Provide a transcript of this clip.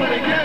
Nobody get